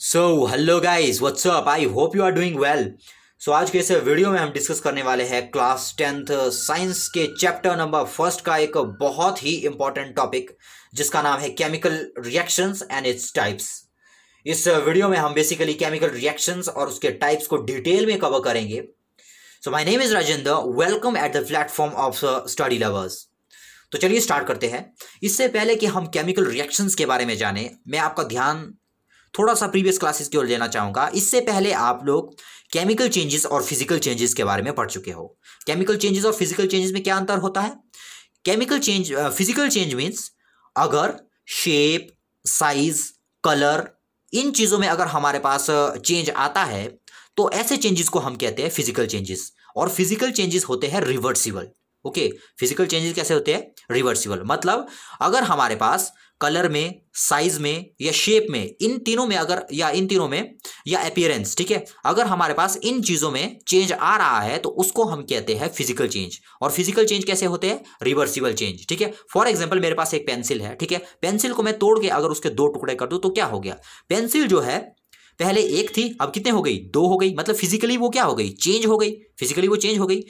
So hello guys what's up I hope you are doing well so आज के इस video में हम डिस्कस करने वाले हैं क्लास टेंथ साइंस के चैप्टर नंबर फ़र्स्ट का एक बहुत ही इंपॉर्टेंट टॉपिक जिसका नाम है chemical reactions and its types इस वीडियो में हम बेसिकली केमिकल रिएक्शंस और उसके टाइप्स को डिटेल में कवर करेंगे. So my name is Rajendra welcome at the platform of study lovers तो चलिए स्टार्ट करते हैं. इससे पहले कि हम केमिकल रिएक्शंस के बारे में जाने, मैं आपका ध्यान थोड़ा सा प्रीवियस क्लासेस की ओर लेना चाहूँगा। इससे पहले आप लोग केमिकल चेंजेस और फ़िज़िकल चेंजेस के बारे में पढ़ चुके हो। केमिकल चेंजेस और फ़िज़िकल चेंजेस में क्या अंतर होता है? Chemical change physical change means अगर शेप साइज़ कलर इन चीज़ों में अगर हमारे पास चेंज आता है तो ऐसे चेंजेस को हम कहते हैं फ़िज़िकल चेंजेस और फ़िज़िकल चेंजेस होते हैं रिवर्सिबल ओके फ़िज़िकल चेंजेस कैसे होते हैं? रिवर्सिबल मतलब अगर हमारे पास कलर में साइज़ में, या शेप में, इन तीनों में अगर, या इन तीनों में, या अपियरेंस ठीक है? अगर हमारे पास इन चीज़ों में चेंज आ रहा है तो उसको हम कहते हैं फ़िज़िकल चेंज और फ़िज़िकल चेंज कैसे होते हैं? रिवर्सिबल चेंज ठीक है? फॉर एग्ज़ाम्पल मेरे पास एक पेंसिल है, ठीक है? पेंसिल को मैं तोड़ के अगर उसके दो टुकड़े कर दूँ तो क्या हो गया? पेंसिल जो है, पहले एक थी, अब कितने हो गई? दो हो गई. मतलब फिजिकली वो क्या हो गई? चेंज हो गई. फिजिकली वो चेंज हो गई.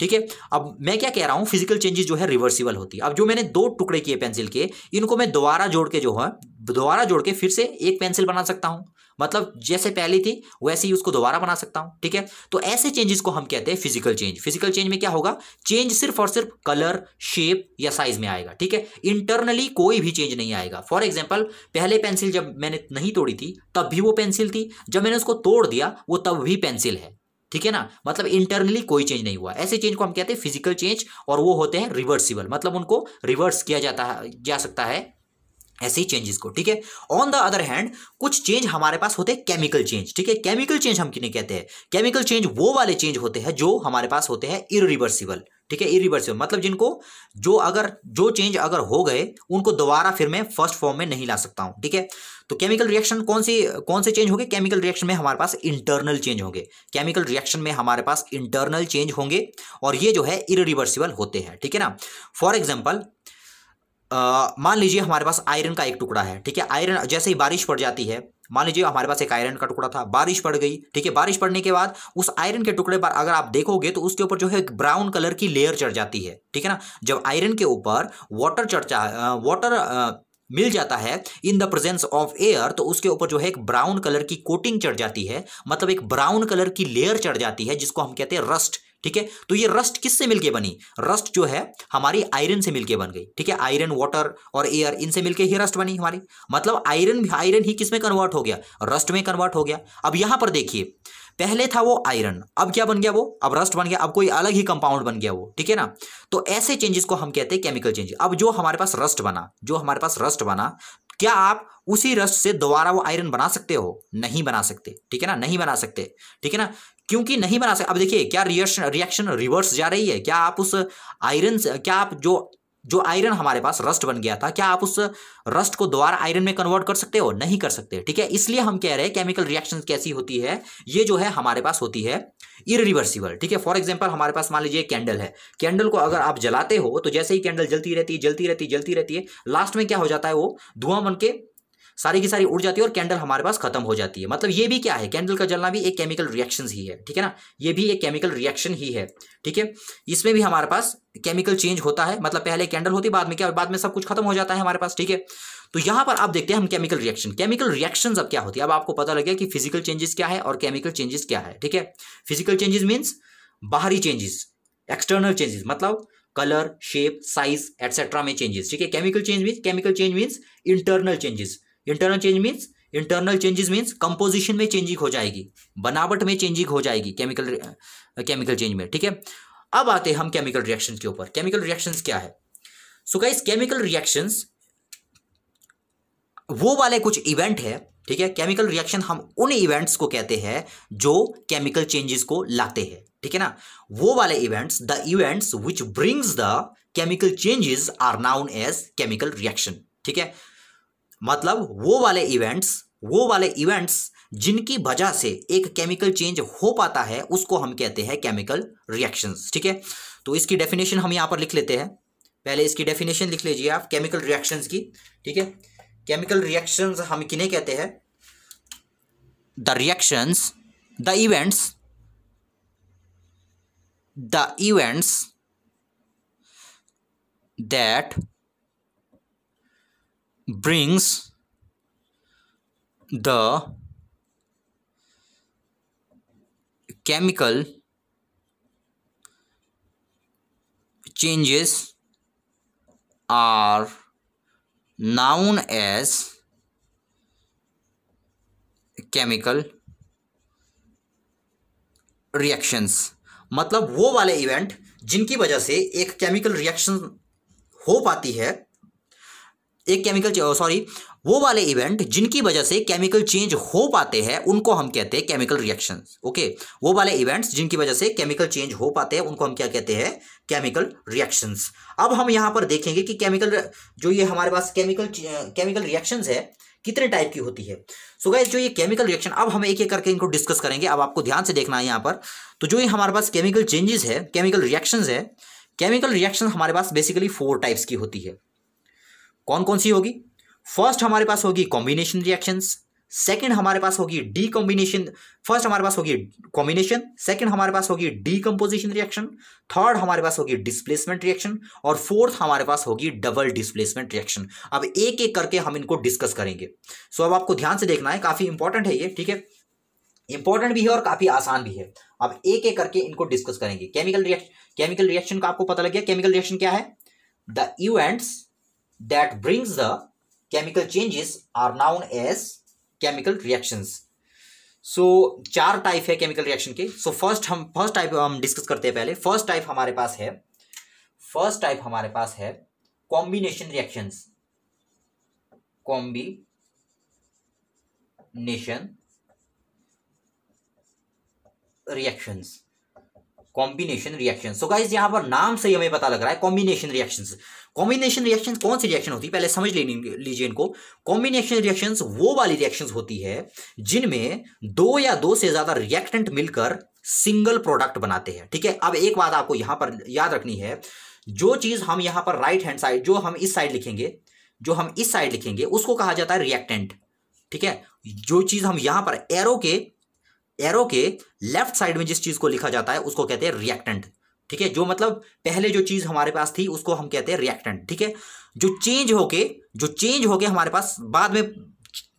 ठीक है? अब मैं क्या कह रहा हूँ? फ़िज़िकल चेंजेस जो है रिवर्सिबल होती है। अब जो मैंने दो टुकड़े किए पेंसिल के, इनको मैं दोबारा जोड़ के जो है, दोबारा जोड़ के फिर से एक पेंसिल बना सकता हूँ। मतलब जैसे पहली थी, वैसे ही उसको दोबारा बना सकता हूँ, ठीक है? तो ऐसे चेंजेस को हम कहते हैं फ़िज़िकल चेंज फ़िज़िकल चेंज में क्या होगा? चेंज सिर्फ़ और सिर्फ़ कलर शेप या साइज़ में आएगा, ठीक है? इंटरनली कोई भी चेंज नहीं आएगा। फॉर एग्ज़ाम्पल पहले पेंसिल जब मैंने नहीं तोड़ी थी, तब भी वो पेंसिल थी। जब मैंने उसको तोड़ दिया, वो तब भी पेंसिल है। ठीक है ना? मतलब इंटरनली कोई चेंज नहीं हुआ। ऐसे चेंज को हम कहते हैं फ़िज़िकल चेंज और वो होते हैं रिवर्सिबल मतलब उनको रिवर्स किया जाता जा सकता है ऐसे ही चेंजेस को, ठीक है? ऑन द अदर हैंड कुछ चेंज हमारे पास होते हैं केमिकल चेंज ठीक है? केमिकल चेंज हम किन्हें कहते हैं? केमिकल चेंज वो वाले चेंज होते हैं जो हमारे पास होते हैं इरिवर्सिबल ठीक है? इरिवर्सिबल मतलब जिनको जो अगर, जो चेंज अगर हो गए, उनको दोबारा फिर मैं फ़र्स्ट फॉर्म में नहीं ला सकता हूँ, ठीक है? तो केमिकल रिएक्शन कौन सी, कौन से चेंज होंगे? केमिकल रिएक्शन में हमारे पास इंटरनल चेंज होंगे। केमिकल रिएक्शन में हमारे पास इंटरनल चेंज होंगे और ये जो है इरिवर्सिबल होते हैं, ठीक है ना? फॉर एग्ज़ाम्पल मान लीजिए हमारे पास आयरन का एक टुकड़ा है, ठीक है? आयरन जैसे ही बारिश पड़ जाती है, मान लीजिए हमारे पास एक आयरन का टुकड़ा था, बारिश पड़ गई, ठीक है? बारिश पड़ने के बाद उस आयरन के टुकड़े पर अगर आप देखोगे तो उसके ऊपर जो है ब्राउन कलर की लेयर चढ़ जाती है, ठीक है ना? जब आयरन के ऊपर वाटर चढ़ वाटर मिल जाता है in the presence of air तो उसके ऊपर जो है एक ब्राउन कलर की कोटिंग चढ़ जाती है मतलब एक ब्राउन कलर की लेयर चढ़ जाती है, जिसको हम कहते हैं रस्ट ठीक है? तो ये रस्ट किससे मिलके बनी? रस्ट जो है, हमारी आयरन से मिलके बन गई, ठीक है? आयरन वाटर और एयर इनसे मिलके ही रस्ट बनी हमारी। मतलब आयरन आयरन ही किसमें कन्वर्ट हो गया? रस्ट में कन्वर्ट हो गया। अब यहाँ पर देखिए पहले था वो आयरन अब क्या बन गया वो? अब रस्ट बन गया, अब कोई अलग ही कंपाउंड बन गया वो, ठीक है ना? तो ऐसे चेंजेस को हम कहते हैं केमिकल चेंज अब जो हमारे पास रस्ट बना, जो हमारे पास रस्ट बना, क्या आप उसी रस्ट से दोबारा वो आयरन बना सकते हो? नहीं बना सकते, ठीक है ना? नहीं बना सकते, ठीक है ना? क्योंकि नहीं बना सकते अब देखिए, क्या रिएक्शन रिएक्शन रिवर्स जा रही है? क्या आप उस आयरन से, क्या आप जो जो आयरन हमारे पास रस्ट बन गया था, क्या आप उस रस्ट को दोबारा आयरन में कन्वर्ट कर सकते हो? नहीं कर सकते, ठीक है? इसलिए हम कह रहे हैं केमिकल रिएक्शन कैसी होती है? ये जो है हमारे पास होती है इरिवर्सिबल ठीक है? फॉर एग्ज़ाम्पल हमारे पास मान लीजिए कैंडल है। कैंडल को अगर आप जलाते हो तो जैसे ही कैंडल जलती रहती है, जलती रहती है, जलती रहती है लास्ट में क्या हो जाता है वो? धुआँ बन के सारी की सारी उड़ जाती है और कैंडल हमारे पास खत्म हो जाती है। मतलब ये भी क्या है? कैंडल का जलना भी एक केमिकल रिएक्शन ही है, ठीक है ना? ये भी एक केमिकल रिएक्शन ही है, ठीक है? इसमें भी हमारे पास केमिकल चेंज होता है। मतलब पहले कैंडल होती, बाद में क्या? बाद में सब कुछ खत्म हो जाता है हमारे पास, ठीक है? तो यहाँ पर आप देखते हैं हम केमिकल रिएक्शन केमिकल रिएक्शन अब क्या होती है? अब आपको पता लगे कि फ़िज़िकल चेंजेस क्या है और केमिकल चेंजेस क्या है, ठीक है? फ़िज़िकल चेंजेस मीन्स बाहरी चेंजेस एक्सटर्नल चेंजेस मतलब कलर शेप साइज़ एटसेट्रा में चेंजेस ठीक है? Chemical change means chemical change means internal changes internal change means internal changes means composition में चेंजिंग हो जाएगी। बनावट में चेंजिंग हो जाएगी केमिकल केमिकल चेंज में, ठीक है? अब आते हैं हम केमिकल रिएक्शन के ऊपर। केमिकल रिएक्शन क्या है? सो गाइस केमिकल रिएक्शंस वो वाले कुछ इवेंट है, ठीक है? केमिकल रिएक्शन हम उन इवेंट्स को कहते हैं जो केमिकल चेंजेस को लाते हैं, ठीक है ना? वो वाले events the events which brings the chemical changes are known as chemical reaction ठीक है? मतलब वो वाले इवेंट्स वो वाले इवेंट्स जिनकी वजह से एक केमिकल चेंज हो पाता है, उसको हम कहते हैं केमिकल रिएक्शंस ठीक है? तो इसकी डेफिनेशन हम यहाँ पर लिख लेते हैं। पहले इसकी डेफिनेशन लिख लीजिए आप केमिकल रिएक्शंस की, ठीक है? केमिकल रिएक्शंस हम किन्हें कहते हैं? The reactions the events the events that brings the chemical changes are known as chemical reactions मतलब वो वाले इवेंट जिनकी वजह से एक केमिकल रिएक्शन हो पाती है एक केमिकल सॉरी वो वाले इवेंट जिनकी वजह से केमिकल चेंज हो पाते हैं, उनको हम कहते हैं केमिकल रिएक्शन ओके वो वाले इवेंट्स जिनकी वजह से केमिकल चेंज हो पाते हैं, उनको हम क्या कहते हैं? केमिकल रिएक्शंस अब हम यहाँ पर देखेंगे कि केमिकल जो ये हमारे पास केमिकल केमिकल रिएक्शंस है, कितने टाइप की होती है। सो so गाइस जो ये केमिकल रिएक्शन अब हम एक एक करके इनको डिस्कस करेंगे, अब आपको ध्यान से देखना है यहाँ पर। तो जो ये हमारे पास केमिकल चेंजेस है केमिकल रिएक्शन है केमिकल रिएक्शन हमारे पास बेसिकली फोर टाइप्स की होती है। कौन कौन सी होगी? फ़र्स्ट हमारे पास होगी कॉम्बिनेशन रिएक्शंस सेकंड हमारे पास होगी डी कॉम्बिनेशन फ़र्स्ट हमारे पास होगी कॉम्बिनेशन सेकंड हमारे पास होगी डीकम्पोजिशन रिएक्शन थर्ड हमारे पास होगी डिस्प्लेसमेंट रिएक्शन और फोर्थ हमारे पास होगी डबल डिस्प्लेसमेंट रिएक्शन अब एक एक करके हम इनको डिस्कस करेंगे। सो so, अब आपको ध्यान से देखना है काफ़ी इंपॉर्टेंट है ये ठीक है? इंपॉर्टेंट भी है और काफ़ी आसान भी है। अब एक एक करके इनको डिस्कस करेंगे। केमिकल रिएक्शन केमिकल रिएक्शन का आपको पता लग गया केमिकल रिएक्शन क्या है? The events that brings the chemical changes are known as chemical reactions so चार टाइप है केमिकल रिएक्शन के। सो so, फ़र्स्ट हम फ़र्स्ट टाइप हम डिस्कस करते हैं पहले। फ़र्स्ट टाइप हमारे पास है। फ़र्स्ट टाइप हमारे पास है combination reactions combination reactions combination reaction so guys यहाँ पर नाम से ही हमें पता लग रहा है कॉम्बिनेशन रिएक्शन कॉम्बिनेशन रिएक्शन कौन सी रिएक्शन होती है? पहले समझ लीजिए इनको. कॉम्बिनेशन रिएक्शन वो वाली रिएक्शन होती है जिनमें दो या दो से ज़्यादा रिएक्टेंट मिलकर सिंगल प्रोडक्ट बनाते हैं। ठीक है? अब एक बात आपको यहाँ पर याद रखनी है। जो चीज़ हम यहाँ पर राइट हैंड साइड जो हम इस साइड लिखेंगे, जो हम इस साइड लिखेंगे, उसको कहा जाता है रिएक्टेंट ठीक है? जो चीज़ हम यहाँ पर एरो के एरो के लेफ़्ट साइड में जिस चीज़ को लिखा जाता है, उसको कहते हैं रिएक्टेंट ठीक है? जो मतलब पहले जो चीज़ हमारे पास थी, उसको हम कहते हैं रिएक्टेंट ठीक है? जो चेंज होके, जो चेंज होके हमारे पास बाद में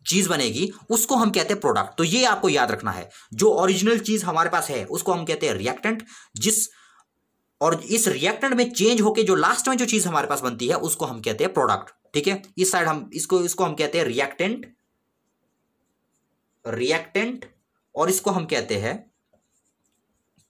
चीज़ बनेगी, उसको हम कहते हैं प्रोडक्ट तो ये आपको याद रखना है। जो ओरिजिनल चीज़ हमारे पास है, उसको हम कहते हैं रिएक्टेंट जिस और इस रिएक्टेंट में चेंज होके जो लास्ट में जो चीज़ हमारे पास बनती है, उसको हम कहते हैं प्रोडक्ट ठीक है? इस साइड हम, इसको इसको हम कहते हैं रिएक्टेंट रिएक्टेंट और इसको हम कहते हैं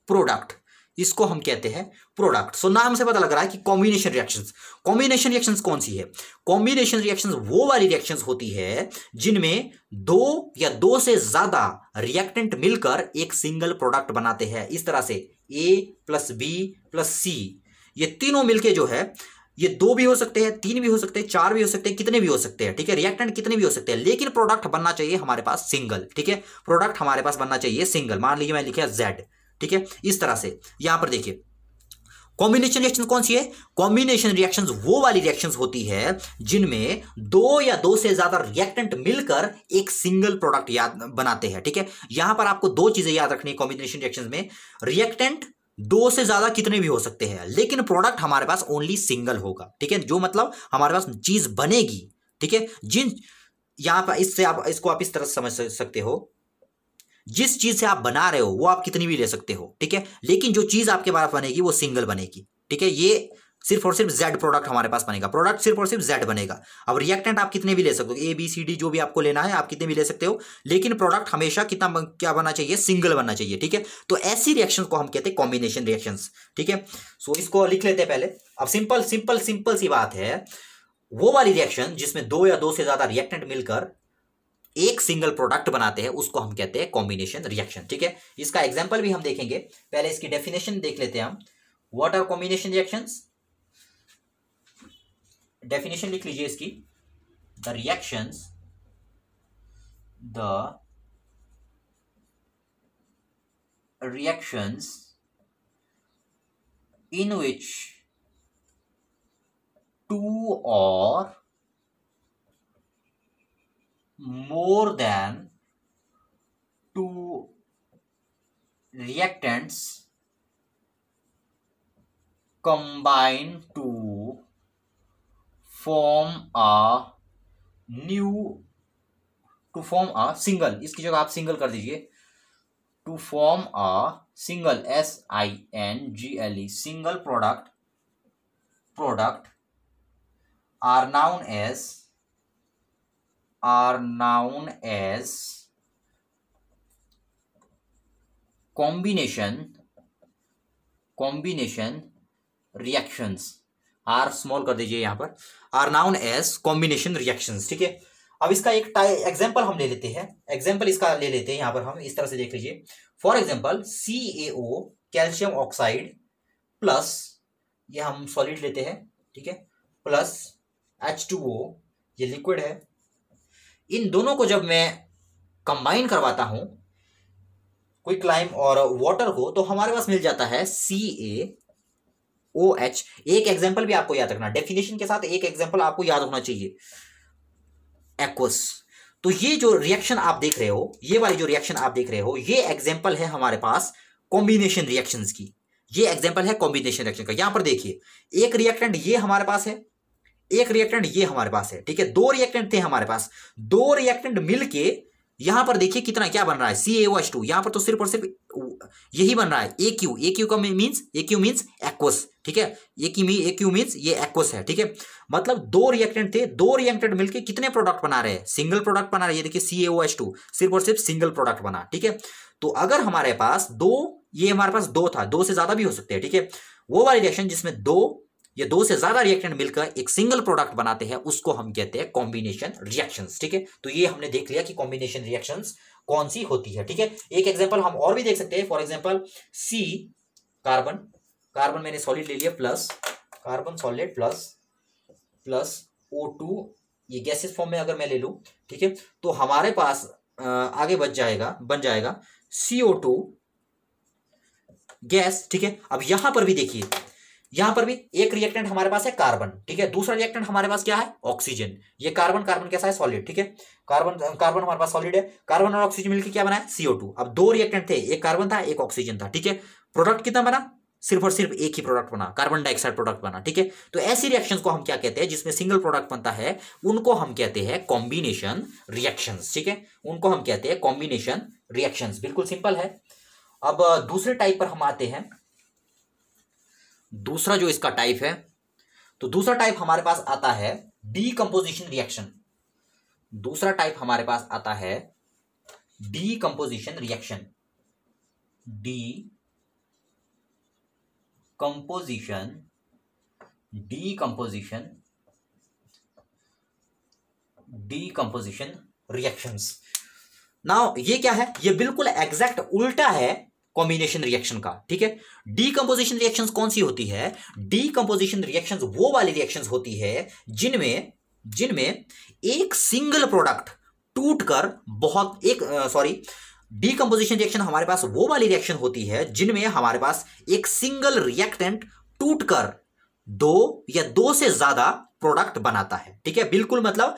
प्रोडक्ट इसको हम कहते हैं प्रोडक्ट सो नाम से पता लग रहा है कि कॉम्बिनेशन रिएक्शंस कॉम्बिनेशन रिएक्शंस कौन सी है? कॉम्बिनेशन रिएक्शंस वो वाली रिएक्शंस होती है जिनमें दो या दो से ज़्यादा रिएक्टेंट मिलकर एक सिंगल प्रोडक्ट बनाते हैं। इस तरह से A plus B plus C ये तीनों मिलके जो है ये दो भी हो सकते हैं, तीन भी हो सकते हैं, चार भी हो सकते हैं, कितने भी हो सकते हैं, ठीक है? रिएक्टेंट कितने भी हो सकते हैं, लेकिन प्रोडक्ट बनना चाहिए हमारे पास सिंगल ठीक है? प्रोडक्ट हमारे पास बनना चाहिए सिंगल मान लीजिए मैं लिखे जेड ठीक है? इस तरह से, यहाँ पर देखिए कॉम्बिनेशन रिएक्शन कौन सी है? कॉम्बिनेशन रिएक्शन वो वाली रिएक्शन होती है जिनमें दो या दो से ज़्यादा रिएक्टेंट मिलकर एक सिंगल प्रोडक्ट याद बनाते हैं, ठीक है? यहाँ पर आपको दो चीज़ें याद रखनी है कॉम्बिनेशन रिएक्शन में रिएक्टेंट दो से ज़्यादा कितने भी हो सकते हैं, लेकिन प्रोडक्ट हमारे पास ओनली सिंगल होगा, ठीक है? जो मतलब हमारे पास चीज़ बनेगी, ठीक है? जिन, यहाँ पर इससे आप, इसको आप इस तरह समझ सकते हो। जिस चीज़ से आप बना रहे हो, वो आप कितनी भी ले सकते हो, ठीक है? लेकिन जो चीज़ आपके पास बनेगी, वो सिंगल बनेगी, ठीक है? ये सिर्फ़ और सिर्फ़ जेड प्रोडक्ट हमारे पास बनेगा। प्रोडक्ट सिर्फ़ और सिर्फ़ जेड बनेगा। अब रिएक्टेंट आप कितने भी ले सकते हो ए बी सी डी जो भी आपको लेना है, आप कितने भी ले सकते हो, लेकिन प्रोडक्ट हमेशा कितना क्या बनना चाहिए? सिंगल बनना चाहिए, ठीक है? तो ऐसी रिएक्शन को हम कहते हैं कॉम्बिनेशन रिएक्शन ठीक है? सो इसको लिख लेते हैं पहले। अब सिंपल सिंपल सिंपल सी बात है, वो वाली रिएक्शन जिसमें दो या दो से ज़्यादा रिएक्टेंट मिलकर एक सिंगल प्रोडक्ट बनाते हैं, उसको हम कहते हैं कॉम्बिनेशन रिएक्शन ठीक है? इसका एग्ज़ाम्पल भी हम देखेंगे। पहले इसकी डेफिनेशन देख लेते हैं हम। What are combination reactions definition लिख लीजिए इसकी। The reactions the reactions in which two और more than two reactants combine to form a new to form a single इसकी जगह आप सिंगल कर दीजिए। To form a single S I N G L E single product product are known as are known as combination combination reactions R small कर दीजिए यहाँ पर। Are known as combination reaction ठीक है? अब इसका एक एग्ज़ाम्पल हम ले लेते हैं। एग्ज़ाम्पल इसका ले लेते हैं, यहाँ पर हम इस तरह से देख लीजिए। For example C A O calcium oxide plus ये हम सॉलिड लेते हैं, ठीक है? प्लस एच टू ओ ये लिक्विड है। इन दोनों को जब मैं कंबाइन करवाता हूँ क्विक क्लाइम और वाटर को तो हमारे पास मिल जाता है सी ए ओ एच एक एग्ज़ाम्पल भी आपको याद रखना। डेफिनेशन के साथ एक एग्ज़ाम्पल आपको याद होना चाहिए। एक्वस तो ये जो रिएक्शन आप देख रहे हो, ये वाली जो रिएक्शन आप देख रहे हो, ये एग्ज़ाम्पल है हमारे पास कॉम्बिनेशन रिएक्शन की। ये एग्ज़ाम्पल है कॉम्बिनेशन रिएक्शन का। यहाँ पर देखिए, एक रिएक्टेंट ये हमारे पास है, एक रिएक्टेंट ये हमारे पास है, ठीक है? दो रिएक्टेंट थे हमारे पास। दो रिएक्टेंट मिलके यहाँ पर देखिए कितना, क्या बन रहा है? सी एच टू यहाँ पर तो सिर्फ़ और सिर्फ़ यही बन रहा है। ए क्यू ए क्यू का means A Q means aqueous ठीक है? A Q mean A Q means ये एक्वस है, ठीक है? मतलब दो रिएक्टेंट थे, दो रिएक्टेंट मिलकर कितने प्रोडक्ट बना रहे हैं? सिंगल प्रोडक्ट बना रहे हैं देखिए सी ए एच टू सिर्फ़ और सिर्फ़ सिंगल प्रोडक्ट बना, ठीक है? तो अगर हमारे पास दो, ये हमारे पास दो था, दो से ज़्यादा भी हो सकते हैं, ठीक है? वो वाली रिएक्शन जिसमें दो ये दो से ज़्यादा रिएक्टेंट मिलकर एक सिंगल प्रोडक्ट बनाते हैं, उसको हम कहते हैं कॉम्बिनेशन रिएक्शंस ठीक है? तो ये हमने देख लिया कि कॉम्बिनेशन रिएक्शंस कौन सी होती है, ठीक है? एक एग्जांपल हम और भी देख सकते हैं for example C carbon carbon मैंने सॉलिड ले लिया plus carbon solid plus plus O two ये गैसेस फॉर्म में अगर मैं ले लू, ठीक है? तो हमारे पास आगे बच जाएगा, बन जाएगा सीओ टू गैस ठीक है? अब यहाँ पर भी देखिए यहाँ पर भी एक रिएक्टेंट हमारे पास है कार्बन ठीक है? दूसरा रिएक्टेंट हमारे पास क्या है? ऑक्सीजन ये कार्बन कार्बन कैसा है? सॉलिड ठीक है? कार्बन कार्बन हमारे पास सॉलिड है। कार्बन और ऑक्सीजन मिलकर क्या बना है? सीओ टू अब दो रिएक्टेंट थे, एक कार्बन था, एक ऑक्सीजन था, ठीक है? प्रोडक्ट कितना बना? सिर्फ़ और सिर्फ़ एक ही प्रोडक्ट बना कार्बन डाइऑक्साइड प्रोडक्ट बना, ठीक है? तो ऐसी रिएक्शन को हम क्या कहते हैं, जिसमें सिंगल प्रोडक्ट बनता है, उनको हम कहते हैं कॉम्बिनेशन रिएक्शंस ठीक है? उनको हम कहते हैं कॉम्बिनेशन रिएक्शंस बिल्कुल सिंपल है। अब, दूसरे टाइप पर हम आते हैं। दूसरा जो इसका टाइप है तो दूसरा टाइप हमारे पास आता है डीकम्पोजिशन रिएक्शन दूसरा टाइप हमारे पास आता है decomposition reaction decomposition decomposition decomposition reactions now ये क्या है? ये बिल्कुल एग्जैक्ट उल्टा है कॉम्बिनेशन रिएक्शन का, ठीक है? डीकम्पोजिशन रिएक्शन कौन सी होती है? डीकम्पोजिशन रिएक्शन वो वाली रिएक्शन होती है जिनमें जिनमें एक सिंगल प्रोडक्ट टूटकर बहुत एक सॉरी डीकम्पोजिशन रिएक्शन हमारे पास वो वाली रिएक्शन होती है जिनमें हमारे पास एक सिंगल रिएक्टेंट टूटकर दो या दो से ज़्यादा प्रोडक्ट बनाता है, ठीक है? बिल्कुल मतलब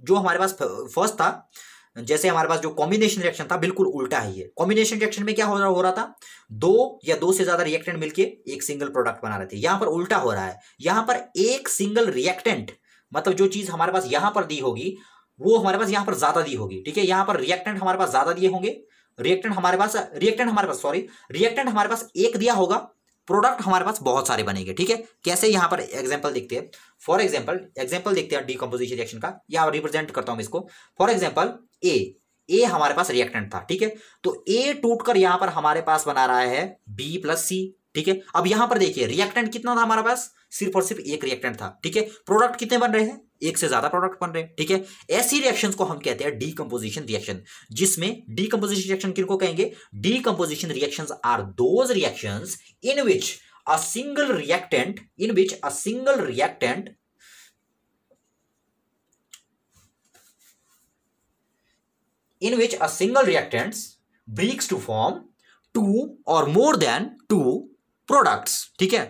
जो हमारे पास फ़र्स्ट था जैसे हमारे पास जो कॉम्बिनेशन रिएक्शन था, बिल्कुल उल्टा है ये कॉम्बिनेशन रिएक्शन में क्या हो रहा हो रहा था? दो या दो से ज़्यादा रिएक्टेंट मिलके एक सिंगल प्रोडक्ट बना रहे थे। यहाँ पर उल्टा हो रहा है। यहाँ पर एक सिंगल रिएक्टेंट मतलब जो चीज़ हमारे पास यहाँ पर दी होगी, वो हमारे पास यहाँ पर ज़्यादा दी होगी, ठीक है? यहाँ पर रिएक्टेंट हमारे पास ज़्यादा दिए होंगे। रिएक्टेंट हमारे पास रिएक्टेंट हमारे पास सॉरी रिएक्टेंट हमारे पास एक दिया होगा प्रोडक्ट हमारे पास बहुत सारे बनेंगे, ठीक है? कैसे यहाँ पर एग्ज़ाम्पल देखते हैं? फॉर एग्ज़ाम्पल एग्ज़ाम्पल देखते हैं डीकम्पोजिशन रिएक्शन का। या रिप्रेजेंट करता हूँ इसको। फॉर एग्ज़ाम्पल ए ए हमारे पास रिएक्टेंट था, ठीक है? तो ए टूटकर यहाँ पर हमारे पास बना रहा है बी प्लस सी ठीक है? अब यहाँ पर देखिए रिएक्टेंट कितना था हमारे पास? सिर्फ़ और सिर्फ़ एक रिएक्टेंट था, ठीक है? प्रोडक्ट कितने बन रहे हैं? एक से ज़्यादा प्रोडक्ट बन रहे हैं, ठीक है? ऐसी रिएक्शंस को हम कहते हैं डीकंपोजिशन रिएक्शन जिसमें डीकंपोजिशन रिएक्शन किनको कहेंगे? Decomposition reactions are those reactions in which a single reactant in which a single reactant in which a single reactants breaks to form two or more than two products, ठीक है?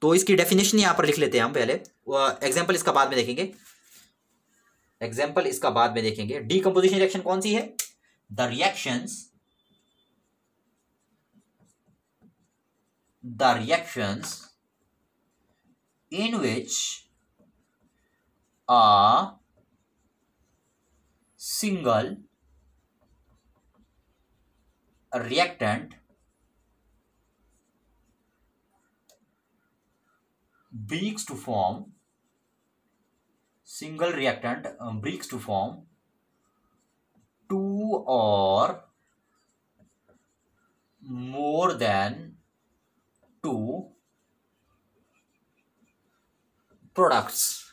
तो इसकी definition यहाँ पर लिख लेते हैं हम पहले। एग्ज़ाम्पल इसका बाद में देखेंगे। एग्ज़ाम्पल इसका बाद में देखेंगे। डी कंपोजिशन रिएक्शन कौन सी है? The reaction the reaction in which a single reactant breaks to form single reactant um, breaks to form two or more than two products.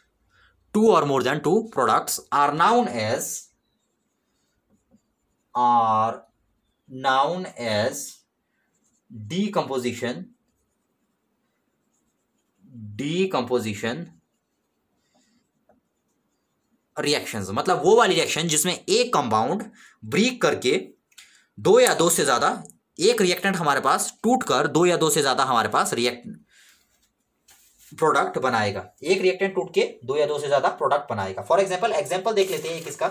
Two or more than two products are known as are known as decomposition decomposition reactions मतलब वो वाली reaction जिसमें एक compound break करके दो या दो से ज़्यादा एक रिएक्टेंट हमारे पास टूट कर दो या दो से ज़्यादा हमारे पास रिएक्ट प्रोडक्ट बनाएगा। एक रिएक्टेंट टूट के दो या दो से ज़्यादा प्रोडक्ट बनाएगा। फॉर एग्ज़ाम्पल एग्ज़ाम्पल देख लेते हैं एक इसका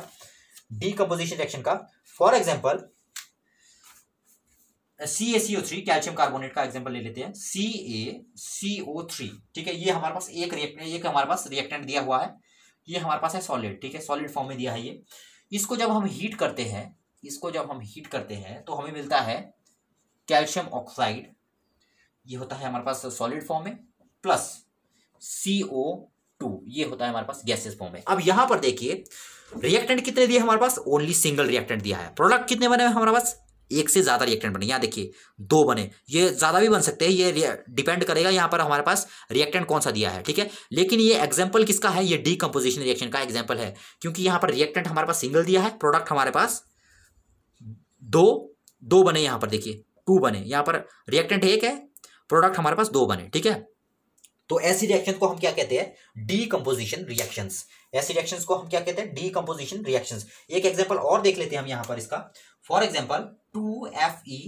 डीकम्पोजिशन रिएक्शन का। For example C A C O three calcium carbonate का एग्ज़ाम्पल ले लेते हैं। सी ए सी ओ थ्री ठीक है? ये हमारे पास एक रिएक्टेंट एक हमारे पास रिएक्टेंट दिया हुआ है। ये हमारे पास है सॉलिड ठीक है? सॉलिड फॉर्म में दिया है ये। इसको जब हम हीट करते हैं, इसको जब हम हीट करते हैं तो हमें मिलता है कैल्शियम ऑक्साइड ये होता है हमारे पास सॉलिड फॉर्म में प्लस सी ओ टू ये होता है हमारे पास गैसेस फॉर्म में। अब यहाँ पर देखिए रिएक्टेंट कितने दिए हमारे पास? ओनली सिंगल रिएक्टेंट दिया है। प्रोडक्ट कितने बने हमारे पास? एक से ज़्यादा रिएक्टेंट बने यहाँ देखिए, दो बने। ये ज़्यादा भी बन सकते हैं, ये डिपेंड करेगा यहाँ पर हमारे पास रिएक्टेंट कौन सा दिया है, ठीक है? लेकिन ये एग्ज़ाम्पल किसका है? ये डीकम्पोजिशन रिएक्शन का एग्ज़ाम्पल है। क्योंकि यहाँ पर रिएक्टेंट हमारे पास सिंगल दिया है प्रोडक्ट हमारे पास दो दो बने यहाँ पर, देखिए टू बने। यहाँ पर रिएक्टेंट एक है प्रोडक्ट हमारे पास दो बने, ठीक है? तो ऐसी रिएक्शन को हम क्या कहते हैं? डीकम्पोजिशन रिएक्शंस ऐसी रिएक्शंस को हम क्या कहते हैं? डीकम्पोजिशन रिएक्शंस एक एग्ज़ाम्पल और देख लेते हैं हम यहाँ पर इसका। For example two F E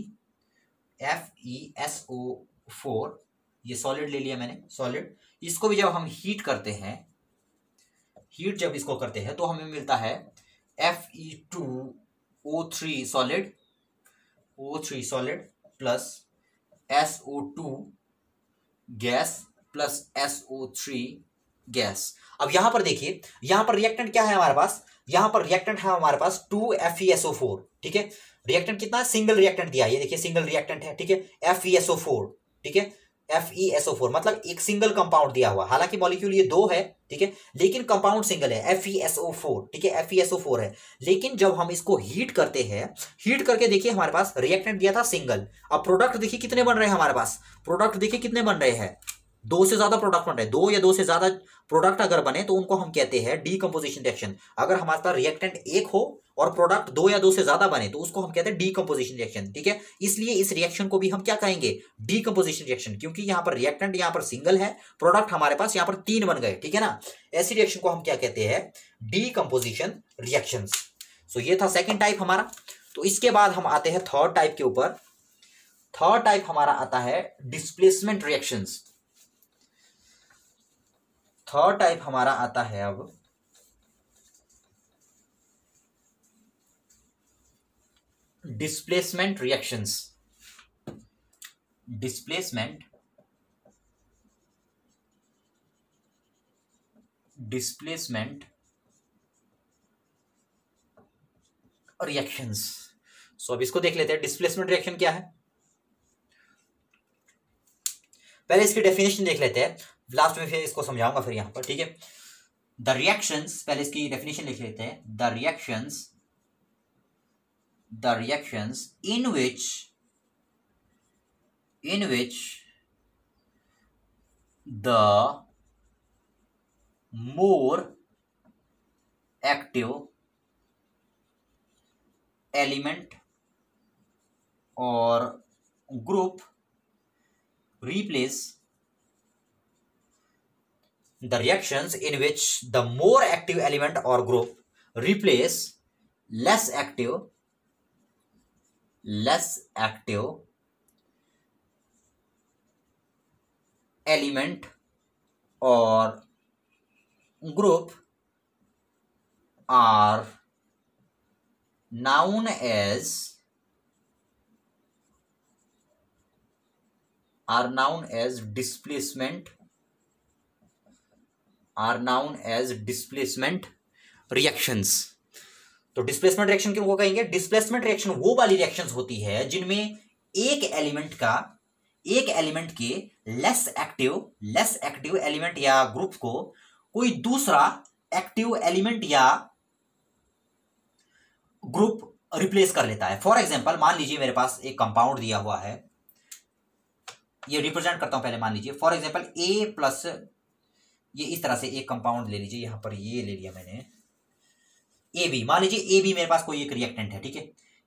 F E S O four, ये सॉलिड ले लिया मैंने, सॉलिड। इसको भी जब हम हीट करते हैं, हीट जब इसको करते हैं तो हमें मिलता है F E two O three solid, O three solid plus S O two gas plus S O three gas. अब यहाँ पर देखिए, यहाँ पर रिएक्टेंट क्या है हमारे पास? यहाँ पर रिएक्टेंट है हमारे पास two F E S O four, ठीक है? रिएक्टेंट कितना? सिंगल रिएक्टेंट दिया। ये देखिए सिंगल रिएक्टेंट है, ठीक है? F E S O four ठीक है? F E S O four मतलब एक सिंगल कंपाउंड दिया हुआ। हालाँकि मॉलिक्यूल ये दो है, ठीक है? लेकिन कंपाउंड सिंगल है F E S O four ठीक है? एफ़ ई एसओ फोर है। लेकिन जब हम इसको हीट करते हैं हीट करके देखिए हमारे पास रिएक्टेंट दिया था सिंगल अब प्रोडक्ट देखिए कितने बन रहे हैं हमारे पास? प्रोडक्ट देखिए कितने बन रहे हैं? दो से ज़्यादा प्रोडक्ट बन रहे दो या दो से ज़्यादा प्रोडक्ट अगर बने तो उनको हम कहते हैं डीकम्पोजिशन रिएक्शन अगर हमारे पास रिएक्टेंट एक हो और प्रोडक्ट दो या दो से ज़्यादा बने तो उसको हम कहते हैं डीकम्पोजिशन रिएक्शन ठीक है? इसलिए इस रिएक्शन को भी हम क्या कहेंगे? डीकम्पोजिशन रिएक्शन क्योंकि यहाँ पर रिएक्टेंट यहाँ पर सिंगल है प्रोडक्ट हमारे पास यहाँ पर तीन बन गए, ठीक है ना? ऐसी रिएक्शन को हम क्या कहते हैं? डीकम्पोजिशन रिएक्शन सो ये था सेकेंड टाइप हमारा। तो इसके बाद हम आते हैं थर्ड टाइप के ऊपर। थर्ड टाइप हमारा आता है डिस्प्लेसमेंट रिएक्शंस थर्ड टाइप हमारा आता है अब। Displacement reactions displacement displacement reactions so अब इसको देख लेते हैं डिस्प्लेसमेंट रिएक्शन क्या है? पहले इसकी डेफिनेशन देख लेते हैं। लास्ट में फिर इसको समझाऊँगा फिर यहाँ पर, ठीक है? द रिएक्शंस पहले इसकी डेफिनेशन लिख लेते हैं। The reactions the reactions in which in which the more active element और group replace the reactions in which the more active element or group replace less active less active element or group are known as are known as displacement are known as displacement reactions तो displacement reaction क्यों कहेंगे? Displacement reaction वो वाली reactions होती है जिनमें एक element का, एक एलिमेंट के less active less active element या ग्रुप को कोई दूसरा एक्टिव एलिमेंट या ग्रुप रिप्लेस कर लेता है। फॉर एग्ज़ाम्पल मान लीजिए मेरे पास एक कंपाउंड दिया हुआ है। ये रिप्रेजेंट करता हूँ पहले मान लीजिए। फॉर एग्ज़ाम्पल ए प्लस ये इस तरह से एक कंपाउंड ले लीजिए, यहाँ पर ये ले लिया मैंने। ए बी मान लीजिए ए बी मेरे पास कोई एक रिएक्टेंट है, ठीक है?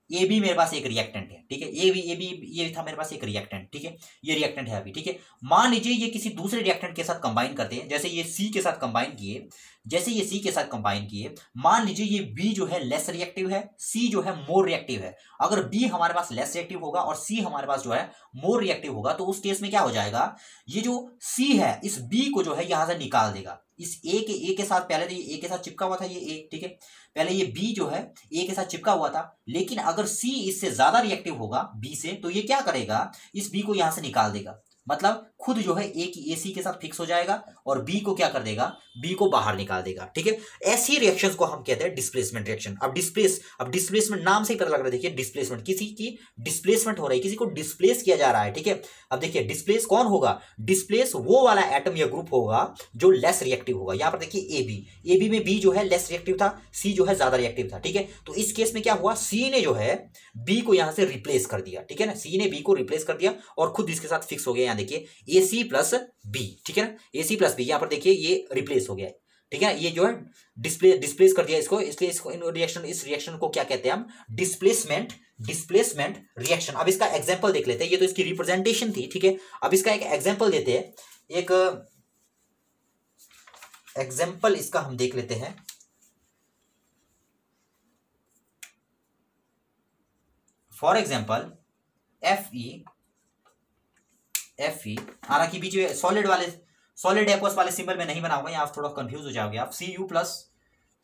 ए बी मेरे पास एक रिएक्टेंट है, ठीक है? ए बी ए बी ये था मेरे पास एक रिएक्टेंट ठीक है? ये रिएक्टेंट है अभी, ठीक है? मान लीजिए ये किसी दूसरे रिएक्टेंट के साथ कंबाइन करते हैं, जैसे ये सी के साथ कंबाइन किए, जैसे ये सी के साथ कंबाइन किए, मान लीजिए ये बी जो है लेस रिएक्टिव है सी जो है मोर रिएक्टिव है। अगर बी हमारे पास लेस रिएक्टिव होगा और सी हमारे पास जो है मोर रिएक्टिव होगा तो उस केस में क्या हो जाएगा? ये जो सी है, इस बी को जो है यहाँ से निकाल देगा। इस ए के ए के साथ, पहले तो ये ए के साथ चिपका हुआ था ये ए ठीक है? पहले ये बी जो है ए के साथ चिपका हुआ था, लेकिन अगर सी इससे ज़्यादा रिएक्टिव होगा बी से तो ये क्या करेगा? इस बी को यहाँ से निकाल देगा। मतलब खुद जो है ए की ए सी के साथ फिक्स हो जाएगा और बी को क्या कर देगा? बी को बाहर निकाल देगा, ठीक है? ऐसी रिएक्शंस को हम कहते हैं डिस्प्लेसमेंट रिएक्शन अब डिस्प्लेस अब डिस्प्लेसमेंट नाम से ही पता लग रहा है, देखिए डिस्प्लेसमेंट किसी की डिस्प्लेसमेंट हो रही है, किसी को डिस्प्लेस किया जा रहा है, ठीक है? अब देखिए डिस्प्लेस कौन होगा? डिस्प्लेस वो वाला एटम या ग्रुप होगा जो लेस रिएक्टिव होगा। यहाँ पर देखिए ए बी ए बी में बी जो है लेस रिएक्टिव था सी जो है ज़्यादा रिएक्टिव था, ठीक है? तो इस केस में क्या हुआ? सी ने जो है बी को यहाँ से रिप्लेस कर दिया, ठीक है ना? सी ने बी को रिप्लेस कर दिया और खुद इसके साथ फिक्स हो गया, यहाँ देखिए ए सी प्लस बी ठीक है ना? ए सी प्लस बी यहाँ पर देखिए ये रिप्लेस हो गया है। ठीक है? ये जो है डिस्प्ले डिस्प्लेस कर दिया इसको, इसलिए इसको, इन रिएक्शन इस रिएक्शन को क्या कहते हैं हम? डिस्प्लेसमेंट डिस्प्लेसमेंट रिएक्शन अब इसका एग्जांपल देख लेते हैं। ये तो इसकी रिप्रेजेंटेशन थी, ठीक है? अब इसका एक एग्ज़ाम्पल देते हैं। एक एग्जांपल इसका हम देख लेते हैं। For example F E F E हालाँकि बीच में सॉलिड वाले सॉलिड एक्वस वाले सिंबल में नहीं बनाऊँगा, यहाँ आप थोड़ा कंफ्यूज हो जाओगे आप। C U plus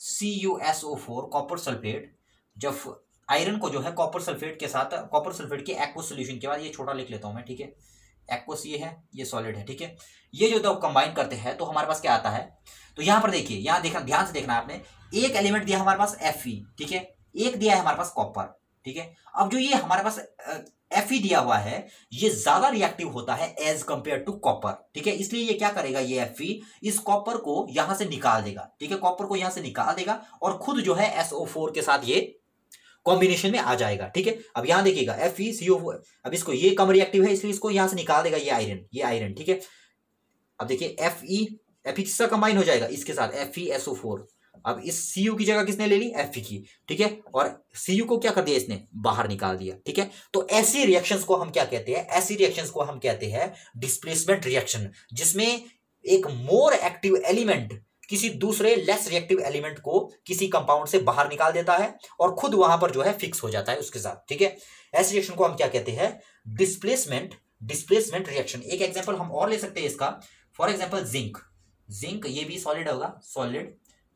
C U S O four copper sulphate जब आयरन को जो है कॉपर सल्फेट के साथ कॉपर सल्फेट के एक्वस सोल्यूशन के बाद, ये छोटा लिख लेता हूँ मैं, ठीक है? एक्वस ये है, ये सॉलिड है, ठीक है? ये जो दो कंबाइन करते हैं तो हमारे पास क्या आता है? तो यहाँ पर देखिए, यहाँ देखना ध्यान से देखना आपने, एक एलिमेंट दिया हमारे पास एफ़ ठीक है? एक दिया है हमारे पास कॉपर ठीक है? अब जो ये हमारे पास एफ़ ई दिया हुआ है, ये ज़्यादा रिएक्टिव होता है एज कंपेयर टू कॉपर ठीक है? इसलिए ये क्या करेगा ये एफ़ ई इस कॉपर को यहाँ से निकाल देगा, ठीक है? कॉपर को यहाँ से निकाल देगा और खुद जो है एसओ फोर के साथ ये कॉम्बिनेशन में आ जाएगा, ठीक है? अब यहाँ देखिएगा एफ़ ई सी अब इसको ये कम रिएक्टिव है, इसलिए इसको यहाँ से निकाल देगा ये आयरन ये आयरन ठीक है? अब देखिए एफ़ ई एफ़ ई किसका कंबाइन हो जाएगा? इसके साथ एफ़ ई एसओ फोर अब इस सी यू की जगह किसने ले ली? एफ़ की। ठीक है? और सी यू को क्या कर दिया इसने? बाहर निकाल दिया। ठीक है? तो ऐसी रिएक्शंस को हम क्या कहते हैं? ऐसी रिएक्शंस को हम कहते हैं डिस्प्लेसमेंट रिएक्शन जिसमें एक मोर एक्टिव एलिमेंट किसी दूसरे लेस रिएक्टिव एलिमेंट को किसी कंपाउंड से बाहर निकाल देता है और खुद वहाँ पर जो है फिक्स हो जाता है उसके साथ। ठीक है? ऐसे रिएक्शन को हम क्या कहते हैं? डिस्प्लेसमेंट डिस्प्लेसमेंट रिएक्शन एक एग्जांपल हम और ले सकते हैं इसका। फॉर एग्जांपल जिंक जिंक ये भी सॉलिड होगा। सॉलिड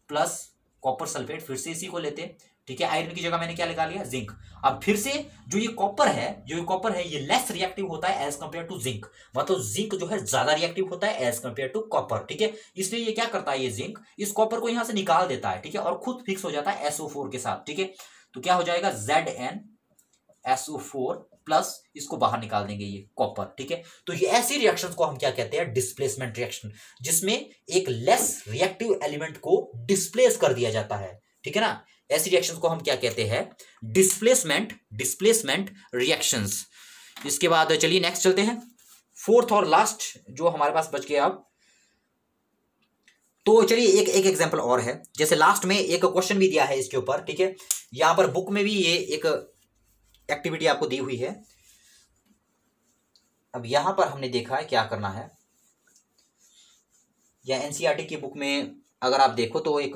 प्लस कॉपर सल्फेट फिर से इसी को लेते हैं, ठीक है? आयरन की जगह मैंने क्या लगा लिया? जिंक। अब फिर से जो ये कॉपर है, जो ये कॉपर है, ये लेस रिएक्टिव होता है एज कंपेयर टू जिंक। मतलब जिंक जो है, ज़्यादा रिएक्टिव होता है एज कंपेयर टू कॉपर ठीक है? इसलिए ये क्या करता है ये जिंक? इस कॉपर को यहाँ से निकाल देता है, ठीक है? और खुद फिक्स हो जाता है एसओ के साथ, ठीक है? तो क्या हो जाएगा? Z N S O four plus इसको बाहर निकाल देंगे ये कॉपर ठीक है? तो ये ऐसी रिएक्शंस को हम क्या कहते हैं? डिस्प्लेसमेंट रिएक्शन जिसमें एक लेस रिएक्टिव एलिमेंट को डिस्प्लेस कर दिया जाता है, ठीक है ना? ऐसी रिएक्शंस को हम क्या कहते हैं? डिस्प्लेसमेंट डिस्प्लेसमेंट रिएक्शंस इसके बाद चलिए नेक्स्ट चलते हैं। फोर्थ और लास्ट जो हमारे पास बच गया अब। तो चलिए एक एक एग्जांपल और है। जैसे लास्ट में एक क्वेश्चन भी दिया है इसके ऊपर, ठीक है? यहाँ पर बुक में भी ये एक एक्टिविटी आपको दी हुई है। अब यहाँ पर हमने देखा है क्या करना है। या एनसीईआरटी की बुक में अगर आप देखो तो एक